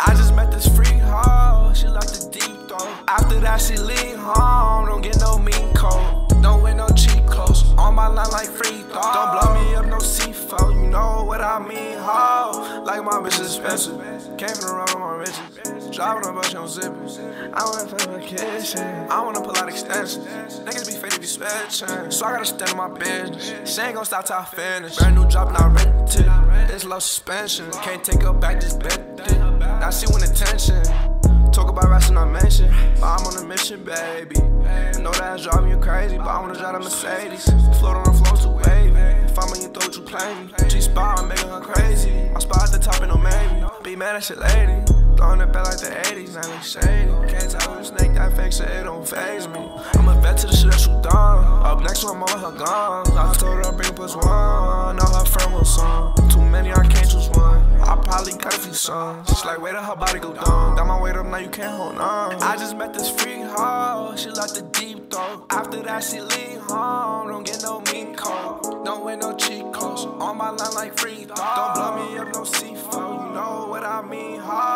I just met this free hoe, she like the deep throat. After that, she leave home, don't get no mink coat. Don't wear no cheat clothes, on my line like free throw. Don't blow me up no C4, you know what I mean, ho. Like my bitch is expensive, came from road with my riches. Driving a bunch on zippers, I wanna feel my. I wanna pull out extensions, niggas be fake to be switching. So I gotta stand on my business, she ain't gon' stop till I finish. Brand new drop, not rented, it's low suspension. Can't take her back, just bet it. Mission, baby. Know that's driving you crazy, but I wanna drive a Mercedes. Float on the floor too wavy. If I'm in your throat, you play me. G spot, I'm making her crazy. My spot at the top, and no maybe. Be mad at your lady. Throwing it back like the 80s, now they shady. Can't tell who snake that fake shit, it don't phase me. I'm a vet to the shit that you done. Up next to I'm over her guns. I told her bring plus one. Know her friend was some. Songs. She's like, wait till her body go down. Got my weight up, now you can't hold on. I just met this free hoe. She like the deep throat. After that, she leave home. Don't get no mink coat. Don't wear no cheat codes. On my line like free throw. Don't blow me up no C4. You know what I mean, hoe.